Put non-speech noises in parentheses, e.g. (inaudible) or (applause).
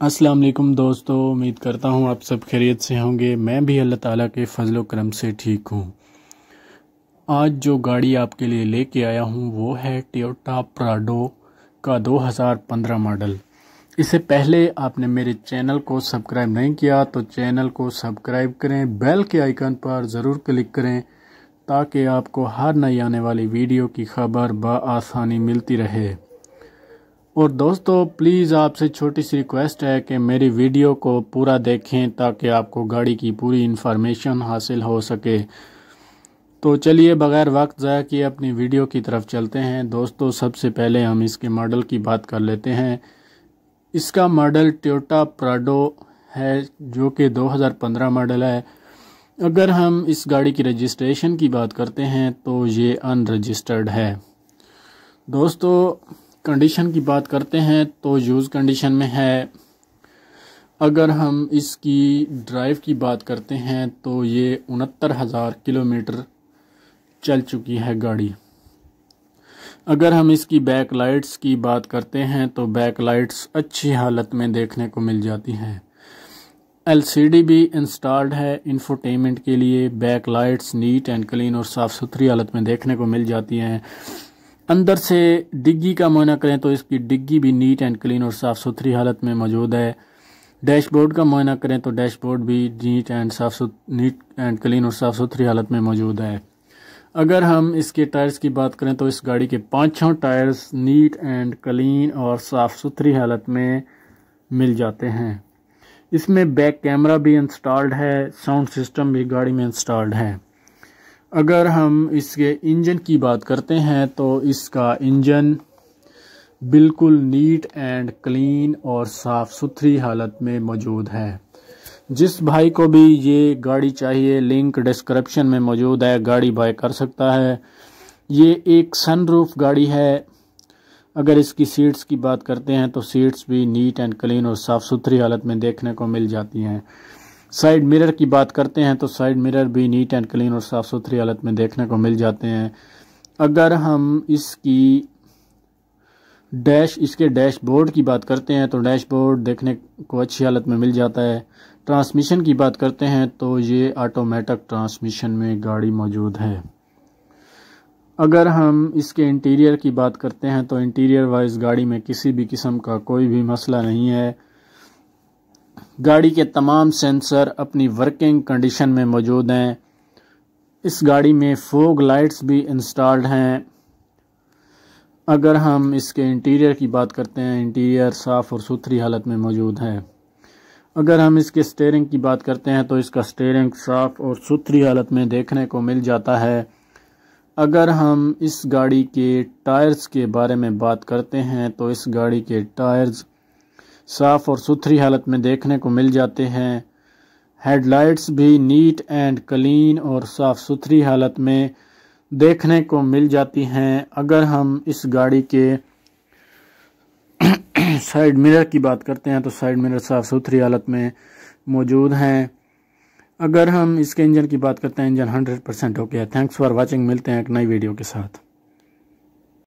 अस्सलाम वालेकुम दोस्तों, उम्मीद करता हूँ आप सब खैरियत से होंगे। मैं भी अल्लाह ताला के फजल करम से ठीक हूँ। आज जो गाड़ी आपके लिए लेके आया हूँ, वो है टोयोटा प्राडो का 2015 मॉडल। इससे पहले आपने मेरे चैनल को सब्सक्राइब नहीं किया तो चैनल को सब्सक्राइब करें, बेल के आइकन पर ज़रूर क्लिक करें, ताकि आपको हर नई आने वाली वीडियो की खबर बसानी मिलती रहे। और दोस्तों प्लीज़ आपसे छोटी सी रिक्वेस्ट है कि मेरी वीडियो को पूरा देखें ताकि आपको गाड़ी की पूरी इन्फॉर्मेशन हासिल हो सके। तो चलिए बग़ैर वक्त ज़ाया किए अपनी वीडियो की तरफ़ चलते हैं। दोस्तों, सबसे पहले हम इसके मॉडल की बात कर लेते हैं। इसका मॉडल टोयोटा प्राडो है, जो कि 2015 मॉडल है। अगर हम इस गाड़ी की रजिस्ट्रेशन की बात करते हैं तो ये अनरजिस्टर्ड है। दोस्तों कंडीशन की बात करते हैं तो यूज़ कंडीशन में है। अगर हम इसकी ड्राइव की बात करते हैं तो ये उनहत्तर हज़ार किलोमीटर चल चुकी है गाड़ी। अगर हम इसकी बैक लाइट्स की बात करते हैं तो बैक लाइट्स अच्छी हालत में देखने को मिल जाती हैं। एलसीडी भी इंस्टॉल्ड है इंफोटेनमेंट के लिए। Back lights neat and clean और साफ़ सुथरी हालत में देखने को मिल जाती हैं। अंदर से डिग्गी का मुआयना करें तो इसकी डिग्गी भी नीट एंड क्लीन और साफ़ सुथरी हालत में मौजूद है। डैशबोर्ड का मुआयना करें तो डैशबोर्ड भी नीट एंड साफ़ नीट एंड क्लीन और साफ़ सुथरी हालत में मौजूद है। अगर हम इसके टायर्स की बात करें तो इस गाड़ी के पाँचों टायर्स नीट एंड क्लीन और साफ़ सुथरी हालत में मिल जाते हैं। इसमें बैक कैमरा भी इंस्टॉल्ड है, साउंड सिस्टम भी गाड़ी में इंस्टॉल्ड है। अगर हम इसके इंजन की बात करते हैं तो इसका इंजन बिल्कुल नीट एंड क्लीन और साफ़ सुथरी हालत में मौजूद है। जिस भाई को भी ये गाड़ी चाहिए, लिंक डिस्क्रिप्शन में मौजूद है, गाड़ी बाय कर सकता है। ये एक सनरूफ गाड़ी है। अगर इसकी सीट्स की बात करते हैं तो सीट्स भी नीट एंड क्लीन और साफ़ सुथरी हालत में देखने को मिल जाती हैं। साइड मिरर की बात करते हैं तो साइड मिरर भी नीट एंड क्लीन और साफ़ सुथरी हालत में देखने को मिल जाते हैं। अगर हम इसकी डैश, इसके डैशबोर्ड की बात करते हैं तो डैशबोर्ड देखने को अच्छी हालत में मिल जाता है। ट्रांसमिशन की बात करते हैं तो ये ऑटोमेटिक ट्रांसमिशन में गाड़ी मौजूद है। अगर हम इसके इंटीरियर की बात करते हैं तो इंटीरियर वाइज गाड़ी में किसी भी किस्म का कोई भी मसला नहीं है। गाड़ी के तमाम सेंसर अपनी वर्किंग कंडीशन में मौजूद हैं। इस गाड़ी में फोग लाइट्स भी इंस्टॉल्ड हैं। अगर हम इसके इंटीरियर की बात करते हैं इंटीरियर साफ़ और सुथरी हालत में मौजूद है। अगर हम इसके स्टेयरिंग की बात करते हैं तो इसका स्टेयरिंग साफ़ और सुथरी हालत में देखने को मिल जाता है। अगर हम इस गाड़ी के टायर्स के बारे में बात करते हैं तो इस गाड़ी के टायर्स साफ़ और सुथरी हालत में देखने को मिल जाते हैं। हेडलाइट्स भी नीट एंड क्लीन और साफ़ सुथरी हालत में देखने को मिल जाती हैं। अगर हम इस गाड़ी के (coughs) साइड मिरर की बात करते हैं तो साइड मिरर साफ़ सुथरी हालत में मौजूद हैं। अगर हम इसके इंजन की बात करते हैं इंजन हंड्रेड परसेंट हो। गया थैंक्स फॉर वाचिंग मिलते हैं एक नई वीडियो के साथ।